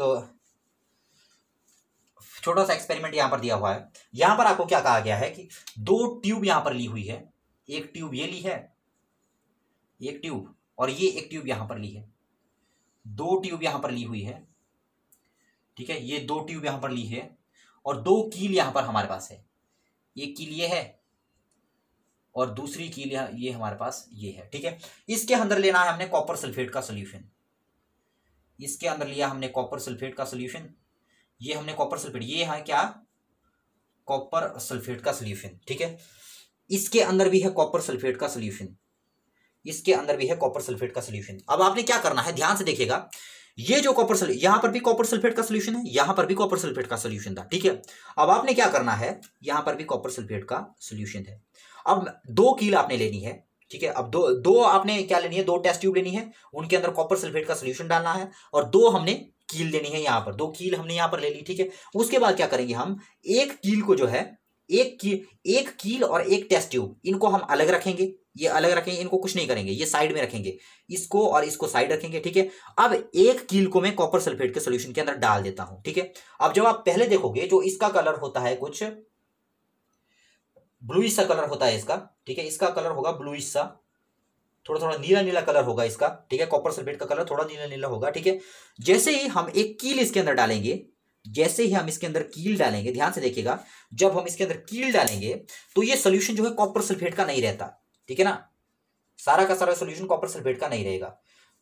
छोटा सा एक्सपेरिमेंट यहाँ पर दिया हुआ है। यहाँ पर आपको क्या कहा गया है कि दो ट्यूब यहाँ पर ली हुई है। एक ट्यूब ये ली है, एक ट्यूब और ये एक ट्यूब यहाँ पर ली है। दो ट्यूब यहाँ पर ली हुई है, ठीक है, ये दो ट्यूब यहाँ पर ली है, और दो कील यहाँ पर हमारे पास है। ये है और दूसरी कील ये हमारे पास ये है, ठीक है? इसके अंदर लेना है हमने कॉपर सल्फेट का सोल्यूशन इसके अंदर लिया हमने कॉपर सल्फेट का सोल्यूशन ये हमने कॉपर सल्फेट ये है क्या? कॉपर सल्फेट का सोल्यूशन ठीक है? इसके अंदर भी है कॉपर सल्फेट का सोल्यूशन इसके अंदर भी है कॉपर सल्फेट का सोल्यूशन अब आपने क्या करना है? ध्यान से देखिएगा. ये जो कॉपर सल्फेट यहाँ पर भी कॉपर सल्फेट का सोल्यूशन है, यहाँ पर भी कॉपर सल्फेट का सोल्यूशन था, ठीक है? अब आपने क्या करना है, यहाँ पर भी कॉपर सल्फेट का सोल्यूशन है। अब दो कील आपने लेनी है, ठीक है? अब दो दो आपने क्या लेनी है, दो टेस्ट ट्यूब लेनी है, उनके अंदर कॉपर सल्फेट का सोल्यूशन डालना है और दो हमने कील लेनी है यहाँ पर, दो कील हमने यहाँ पर ले ली, ठीक है? उसके बाद क्या करेंगे हम, एक कील को जो है, एक कील एक कील और एक टेस्ट ट्यूब इनको हम अलग रखेंगे ये अलग रखेंगे, इनको कुछ नहीं करेंगे, ये साइड में रखेंगे, इसको और इसको साइड रखेंगे, ठीक है? अब एक कील को मैं कॉपर सल्फेट के सोल्यूशन के अंदर डाल देता हूँ, ठीक है? अब जब आप पहले देखोगे, जो इसका कलर होता है कुछ ब्लूइश सा कलर होता है इसका, ठीक है? इसका कलर होगा ब्लूइश सा थोड़ा थोड़ा नीला नीला कलर होगा इसका, ठीक है? कॉपर सल्फेट का कलर थोड़ा नीला नीला होगा, ठीक है? जैसे ही हम एक कील इसके अंदर डालेंगे, जैसे ही हम इसके अंदर कील डालेंगे, ध्यान से देखिएगा, जब हम इसके अंदर कील डालेंगे तो ये सोल्यूशन जो है कॉपर सल्फेट का नहीं रहता। ठीक है ना? सारा का सारा सोल्यूशन कॉपर सल्फेट का नहीं रहेगा।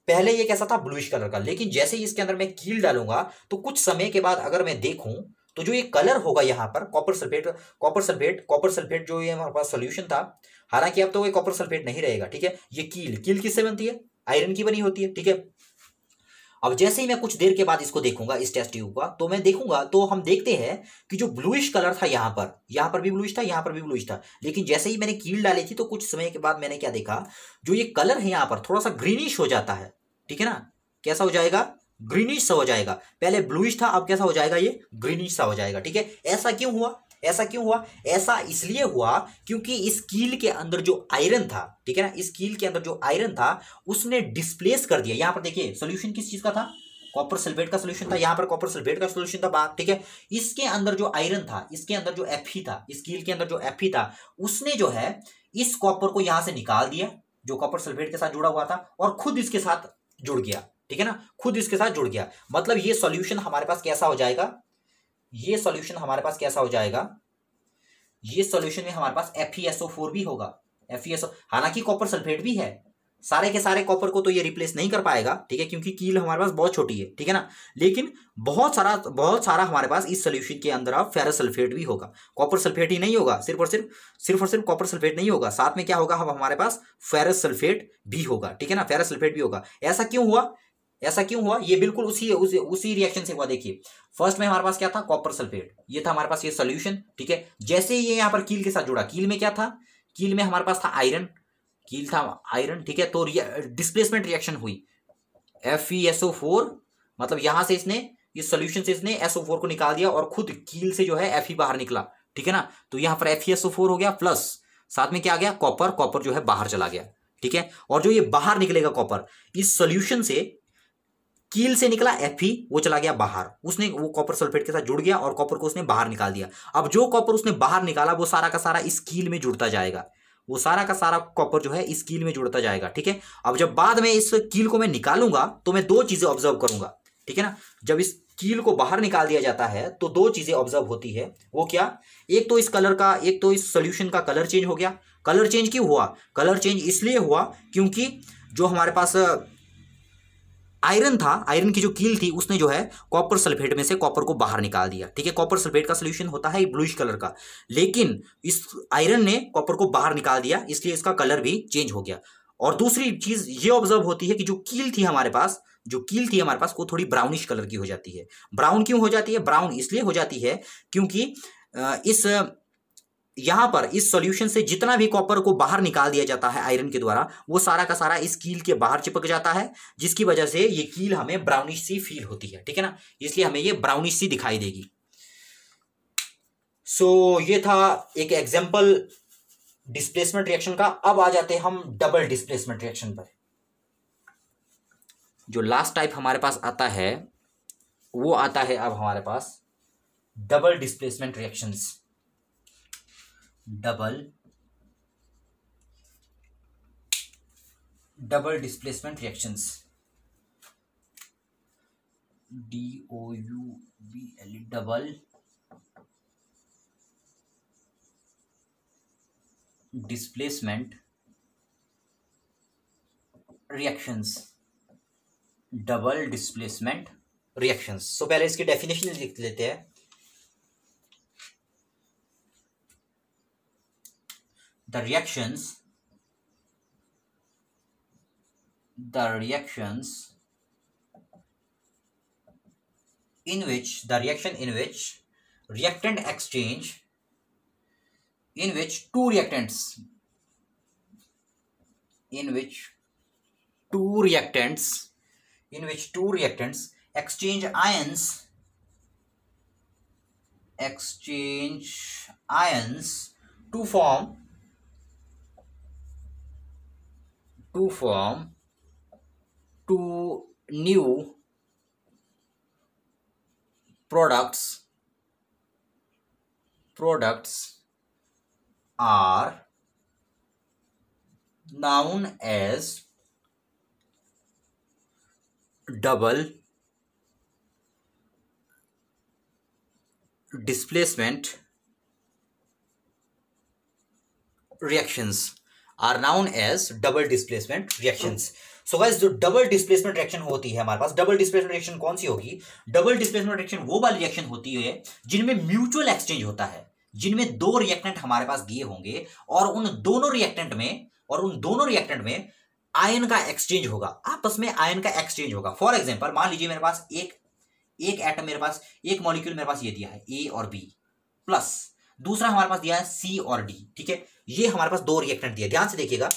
पहले ये कैसा था? ब्लूइश कलर का। लेकिन जैसे ही इसके अंदर मैं कील डालूँगा तो कुछ समय के बाद अगर मैं देखूँ तो जो ये कलर होगा यहाँ पर copper sulphate copper sulphate copper sulphate जो ये हमारे पास सोल्यूशन था, हालाँकि अब तो ये कॉपर सल्फेट नहीं रहेगा, ठीक है? ये कील कील किससे बनती है? आयरन की बनी होती है, ठीक है? अब जैसे ही मैं कुछ देर के बाद इसको देखूँगा, इस टेस्ट ट्यूब का तो मैं देखूँगा तो हम देखते हैं कि जो ब्लूइश कलर था यहाँ पर यहाँ पर भी ब्लूइश था, यहाँ पर भी ब्लूइश था। लेकिन जैसे ही मैंने कील डाली थी तो कुछ समय के बाद मैंने क्या देखा, जो ये कलर है यहाँ पर थोड़ा सा ग्रीनिश हो जाता है। ठीक है ना? कैसा हो जाएगा? ग्रीनिश सा हो जाएगा। पहले ब्लूइश था, अब कैसा हो जाएगा ये? ग्रीनिश सा हो जाएगा। ठीक है? ऐसा क्यों हुआ? ऐसा क्यों हुआ? ऐसा इसलिए हुआ क्योंकि इस कील के अंदर जो आयरन था, ठीक है ना? इस कील के अंदर जो आयरन था, उसने डिस्प्लेस कर दिया। यहाँ पर देखिए सोल्यूशन किस चीज़ का था? कॉपर सल्फेट का सोल्यूशन था। यहाँ पर कॉपर सल्फेट का सोल्यूशन था ठीक है? इसके अंदर जो आयरन था, इसके अंदर जो एफ़ था, इस कील के अंदर जो एफ़ था, उसने जो है, इस कॉपर को यहाँ से निकाल दिया, जो कॉपर सल्फेट के साथ जुड़ा हुआ था, और खुद इसके साथ जुड़ गया, ठीक है ना? खुद इसके साथ जुड़ गया। मतलब ये सॉल्यूशन हमारे पास कैसा हो जाएगा? ये सॉल्यूशन हमारे पास कैसा हो जाएगा? ये सॉल्यूशन में हमारे पास एफ़ भी होगा। एफ़ हालाँकि कॉपर सल्फेट भी है। सारे के सारे कॉपर को तो ये रिप्लेस नहीं कर पाएगा, ठीक है? क्योंकि कील हमारे पास बहुत छोटी है, ठीक है ना? लेकिन बहुत सारा बहुत सारा हमारे पास इस सोल्यूशन के अंदर अब फेरस सल्फेट भी होगा। कॉपर सल्फेट ही नहीं होगा, सिर्फ़ और सिर्फ़ सिर्फ़ और सिर्फ़ कॉपर सल्फेट नहीं होगा। साथ में क्या होगा? अब हमारे पास फेरस सल्फेट भी होगा, ठीक है ना? फेरस सल्फेट भी होगा। ऐसा क्यों हुआ? ऐसा क्यों हुआ? ये बिल्कुल उसी उसी, उसी रिएक्शन से हुआ देखिए। फ़र्स्ट में हमारे पास क्या था? कॉपर सल्फेट ये था हमारे पास ये सोल्यूशन ठीक है? जैसे ही ये यहाँ पर कील के साथ जुड़ा कील में क्या था? कील में हमारे पास था आयरन कील था आयरन ठीक है? तो डिस्प्लेसमेंट रिएक्शन हुई। एफ़ ई फोर मतलब यहाँ से इसने इस सोल्यूशन से इसने एसओ फोर को निकाल दिया और खुद कील से जो है एफ़ ई बाहर निकला ठीक है ना? तो यहाँ पर F E S O four हो गया प्लस साथ में क्या आ गया? कॉपर कॉपर जो है बाहर चला गया ठीक है? और जो ये बाहर निकलेगा कॉपर इस सोल्यूशन से कील से निकला एफ़ वो चला गया बाहर। उसने वो कॉपर सल्फेट के साथ जुड़ गया और कॉपर को उसने बाहर निकाल दिया। अब जो कॉपर उसने बाहर निकाला, वो सारा का सारा इस कील में जुड़ता जाएगा। वो सारा का सारा कॉपर जो है, इस कील में जुड़ता जाएगा, ठीक है? अब जब बाद में इस कील को मैं निकालूँगा तो मैं दो चीज़ें ऑब्ज़र्व करूँगा, ठीक है ना? जब इस कील को बाहर निकाल दिया जाता है तो दो चीज़ें ऑब्ज़र्व होती है। वो क्या? एक तो इस कलर का, एक तो इस सोल्यूशन का कलर चेंज हो गया। कलर चेंज क्यों हुआ? कलर चेंज इसलिए हुआ क्योंकि जो हमारे पास आयरन था, आयरन की जो कील थी, उसने जो है कॉपर सल्फेट में से कॉपर को बाहर निकाल दिया। ठीक है, कॉपर सल्फेट का सोल्यूशन होता है ब्लूइश कलर का। लेकिन इस आयरन ने कॉपर को बाहर निकाल दिया, इसलिए इसका कलर भी चेंज हो गया। और दूसरी चीज़ ये ऑब्ज़र्व होती है कि जो कील थी हमारे पास, जो कील थी हमारे पास, वो थोड़ी ब्राउनिश कलर की हो जाती है। ब्राउन क्यों हो जाती है? ब्राउन इसलिए हो जाती है क्योंकि इस यहाँ पर इस सॉल्यूशन से जितना भी कॉपर को बाहर निकाल दिया जाता है आयरन के द्वारा वो सारा का सारा इस कील के बाहर चिपक जाता है जिसकी वजह से ये कील हमें ब्राउनिश सी फील होती है ठीक है ना? इसलिए हमें ये ब्राउनिश सी दिखाई देगी। सो so, ये था एक एग्ज़ाम्पल डिस्प्लेसमेंट रिएक्शन का। अब आ जाते हैं हम डबल डिस्प्लेसमेंट रिएक्शन पर। जो लास्ट टाइप हमारे पास आता है वो आता है अब हमारे पास double displacement reactions double double displacement reactions D O U B L double displacement reactions double displacement reactions so पहले इसकी डेफिनेशन लिख लेते हैं. The reactions the reactions in which the reaction in which reactant exchange in which two reactants in which two reactants in which two reactants exchange ions exchange ions to form to form two new products. Products are known as double displacement reactions are known as double displacement reactions so guys जो double displacement reaction होती है हमारे पास double displacement reaction कौन सी होगी? Double displacement reaction वो वाली reaction होती है जिनमें म्यूचुअल एक्सचेंज होता है, जिनमें दो रिएक्टेंट हमारे पास दिए होंगे और उन दोनों रिएक्टेंट में, और उन दोनों रिएक्टेंट में आयन का एक्सचेंज होगा। आपस में आयन का एक्सचेंज होगा। फॉर एग्ज़ाम्पल मान लीजिए मेरे पास एक एक एटम मेरे पास, एक मॉलिक्यूल मेरे पास ये दिया है ए और बी प्लस दूसरा हमारे पास दिया है सी और डी ठीक है? ये हमारे पास दो रिएक्टेंट दिए ध्यान से देखिएगा।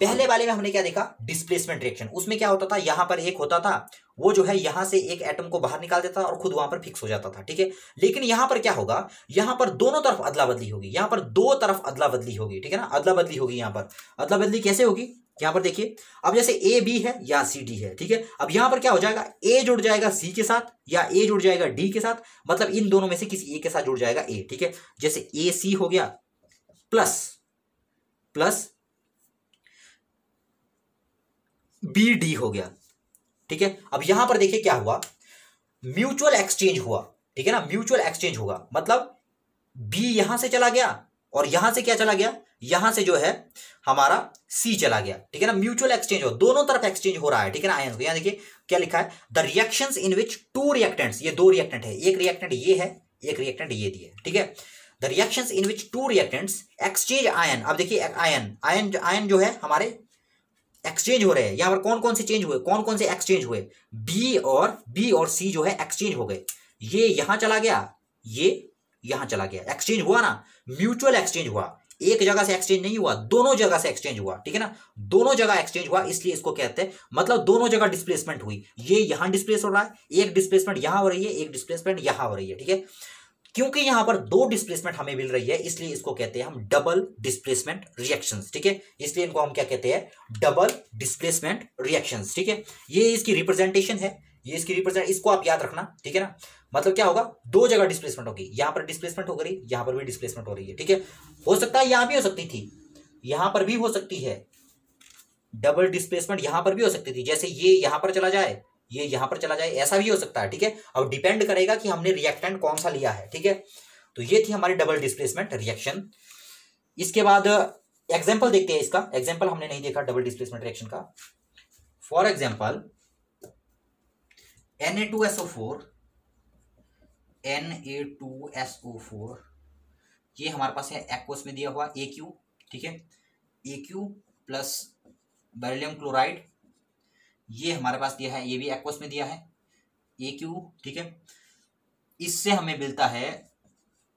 पहले वाले में हमने क्या देखा? डिस्प्लेसमेंट रिएक्शन उसमें क्या होता था? यहाँ पर एक होता था, वो जो है यहाँ से एक एटम को बाहर निकाल देता और खुद वहाँ पर फिक्स हो जाता था, ठीक है? लेकिन यहाँ पर क्या होगा? यहाँ पर दोनों तरफ़ अदला बदली होगी। यहाँ पर दो तरफ़ अदला बदली होगी, ठीक है ना? अदला बदली होगी यहाँ पर। अदला बदली कैसे होगी? यहाँ पर देखिए। अब जैसे ए बी है या सी डी है, ठीक है? अब यहाँ पर क्या हो जाएगा? ए जुड़ जाएगा सी के साथ या ए जुड़ जाएगा डी के साथ? मतलब इन दोनों में से किसी ए के साथ जुड़ जाएगा ए ठीक है? जैसे ए सी हो गया प्लस प्लस बी डी हो गया। ठीक है? अब यहाँ पर देखिए क्या हुआ। म्यूचुअल एक्सचेंज हुआ। ठीक है ना? म्यूचुअल एक्सचेंज हुआ। मतलब बी यहाँ से चला गया और यहाँ से क्या चला गया? यहाँ से जो है हमारा सी चला गया। ठीक है ना? म्यूचुअल एक्सचेंज हो दोनों तरफ़ एक्सचेंज हो रहा है। ठीक है ना? आयन यहाँ देखिए क्या लिखा है? The reaction in which two reactants ये दो रिएक्टेंट है। एक रिएक्टेंट ये है, एक रिएक्टेंट ये दिए। ठीक है? The reactions in which two reactants exchange ion अब देखिए आयन आयन आयन जो है, हमारे एक्सचेंज हो रहे हैं। यहाँ पर कौन कौन से चेंज हुए? कौन कौन से एक्सचेंज हुए? बी और बी और सी जो है एक्सचेंज हो गए। ये यहाँ चला गया। ये यहाँ चला गया। एक्सचेंज हुआ ना? म्यूचुअल एक्सचेंज हुआ। एक जगह से एक्सचेंज नहीं हुआ, दोनों जगह से एक्सचेंज हुआ। ठीक है ना? दोनों जगह एक्सचेंज हुआ, इसलिए इसको कहते हैं। मतलब दोनों जगह डिस्प्लेसमेंट हुई। ये यहाँ डिस्प्लेस हो रहा है, एक डिस्प्लेसमेंट यहाँ हो रही है, एक डिस्प्लेसमेंट यहाँ हो रही है। ठीक है? क्योंकि यहाँ पर दो डिस्प्लेसमेंट हमें मिल रही है, इसलिए इसको कहते हैं हम डबल डिस्प्लेसमेंट रिएक्शंस ठीक है? इसलिए इनको हम क्या कहते हैं? डबल डिस्प्लेसमेंट रिएक्शंस ठीक है? ये इसकी रिप्रेजेंटेशन है, ये इसकी रिप्रेजेंट इसको आप याद रखना, ठीक है ना? मतलब क्या होगा? दो जगह डिस्प्लेसमेंट होगी, यहाँ पर डिस्प्लेसमेंट हो रही यहाँ पर भी डिस्प्लेसमेंट हो रही है, ठीक है? हो सकता है यहाँ भी हो सकती थी, यहाँ पर भी हो सकती है। डबल डिस्प्लेसमेंट यहाँ पर भी हो सकती थी, जैसे ये यहाँ पर चला जाए ये यहाँ पर चला जाए, ऐसा भी हो सकता है, ठीक है? अब डिपेंड करेगा कि हमने रिएक्टेंट कौन सा लिया है, ठीक है? तो ये थी हमारी डबल डिस्प्लेसमेंट रिएक्शन इसके बाद एग्ज़ाम्पल देखते हैं इसका. एग्ज़ाम्पल हमने नहीं देखा डबल डिस्प्लेसमेंट रिएक्शन का. For example N A two S O four N A two S O four ये हमारे पास है एक्वस में दिया हुआ ए क्यू ठीक है? A Q plus beryllium chloride ये हमारे पास दिया है, ये भी एक्वस में दिया है। ए क्यू ठीक है? इससे हमें मिलता है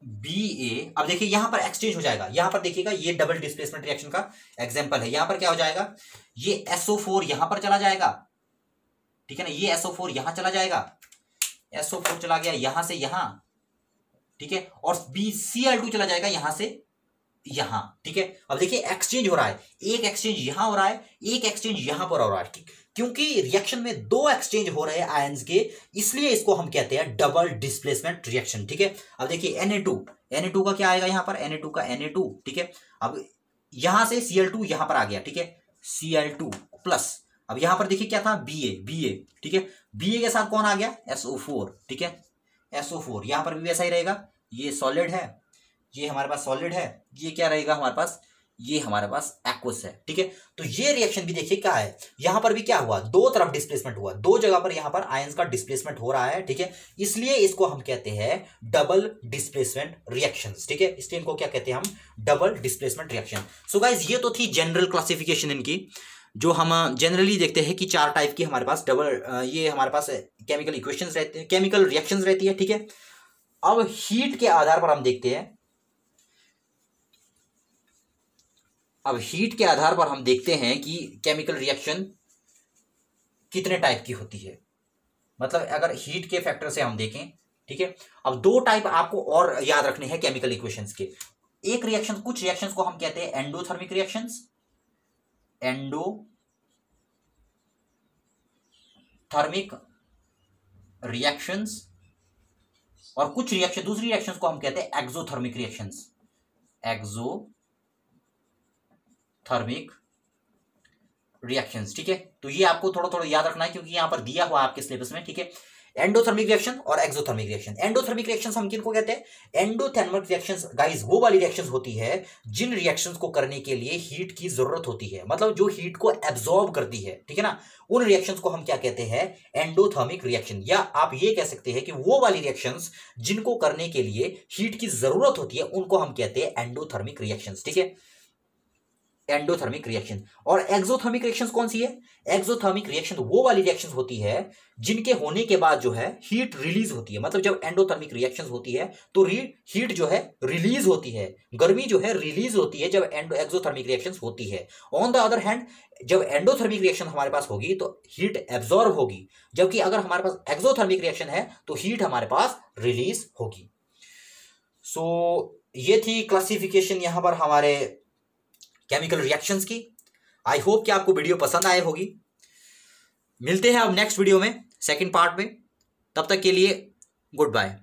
बी ए अब देखिए, यहाँ पर एक्सचेंज हो जाएगा। यहाँ पर देखिएगा, ये डबल डिस्प्लेसमेंट रिएक्शन का एग्ज़ाम्पल है। यहाँ पर क्या हो जाएगा? ये एसओ फोर यहाँ पर चला जाएगा। ठीक है ना? ये एसओ फोर यहाँ चला जाएगा। एसओ फोर चला गया यहाँ से यहाँ। ठीक है? और बी सी एल टू चला जाएगा यहाँ से यहाँ, ठीक है? अब देखिए एक्सचेंज हो रहा है। एक एक्सचेंज यहाँ हो रहा है, एक एक्सचेंज यहाँ पर हो रहा है। क्योंकि रिएक्शन में दो एक्सचेंज हो रहे हैं के, इसलिए इसको हम कहते हैं डबल डिस्प्लेसमेंट रिएक्शन ठीक है? अब देखिए एन ए टू का क्या आएगा यहाँ पर? एन ए टू का एन ए टू ठीक है? अब यहाँ से सी एल टू यहाँ पर आ गया, ठीक है? सी एल टू प्लस अब यहाँ पर देखिए क्या था? बी ए बी ए ठीक है? बी ए के साथ कौन आ गया? एस ओ फोर ठीक है? एस ओ फोर यहाँ पर भी वैसा ही रहेगा। ये सॉलिड है ये हमारे पास सॉलिड है, ये क्या रहेगा हमारे पास? ये हमारे पास एक्वस है, ठीक है? तो ये रिएक्शन भी देखिए क्या है? यहाँ पर भी क्या हुआ? दो तरफ़ डिस्प्लेसमेंट हुआ। दो जगह पर यहाँ पर आयंस का डिस्प्लेसमेंट हो रहा है, ठीक है? इसलिए इसको हम कहते हैं डबल डिस्प्लेसमेंट रिएक्शन ठीक है? इसलिए इनको क्या कहते हैं हम? Double displacement reaction so guys ये तो थी जनरल क्लासिफिकेशन इनकी, जो हम जनरली देखते हैं कि चार टाइप की हमारे पास डबल ये हमारे पास केमिकल इक्वेशंस रहते हैं केमिकल रिएक्शंस रहती है, ठीक है? अब हीट के आधार पर हम देखते हैं अब हीट के आधार पर हम देखते हैं कि केमिकल रिएक्शन कितने टाइप की होती है। मतलब अगर हीट के फैक्टर से हम देखें, ठीक है? अब दो टाइप आपको और याद रखने हैं केमिकल इक्वेशंस के। एक रिएक्शन कुछ रिएक्शंस को हम कहते हैं endothermic reactions endothermic reactions और कुछ रिएक्शन दूसरी रिएक्शंस को हम कहते हैं exothermic reactions exothermic reactions ठीक है? तो ये आपको थोड़ा थोड़ा याद रखना है क्योंकि यहाँ पर दिया हुआ आपके सिलेबस में, ठीक है? एंडोथर्मिक रिएक्शन और एक्सोथर्मिक रिएक्शन एंडोथर्मिक रिएक्शन हम किनको कहते हैं? एंडोथर्मिक रिएक्शंस गाइस वो वाली रिएक्शंस होती है जिन रिएक्शंस को करने के लिए हीट की ज़रूरत होती है। मतलब जो हीट को एब्जॉर्ब करती है, ठीक है ना? उन रिएक्शंस को हम क्या कहते हैं? एंडोथर्मिक रिएक्शन या आप ये कह सकते हैं कि वो वाली रिएक्शन जिनको करने के लिए हीट की ज़रूरत होती है, उनको हम कहते हैं एंडोथर्मिक रिएक्शन ठीक है? एंडोथर्मिक रिएक्शन और एक्सोथर्मिक रिएक्शन कौन सी है? एक्सोथर्मिक रिएक्शन वो वाली रिएक्शन होती है जिनके होने के बाद जो है हीट रिलीज़ होती है। मतलब जब एंडोथर्मिक रिएक्शन होती है तो हीट जो है रिलीज़ होती है। गर्मी जो है रिलीज़ होती है जब एंडो एक्सोथर्मिक रिएक्शन होती है। ऑन द अदर हैंड जब एंडोथर्मिक रिएक्शन हमारे पास होगी तो हीट एब्जॉर्ब होगी। जबकि अगर हमारे पास एक्सोथर्मिक रिएक्शन है तो हीट हमारे पास रिलीज़ होगी। सो so, ये थी क्लासिफिकेशन यहाँ पर हमारे केमिकल रिएक्शंस की। आई होप कि आपको वीडियो पसंद आए होगी। मिलते हैं अब नेक्स्ट वीडियो में सेकेंड पार्ट में। तब तक के लिए गुड बाय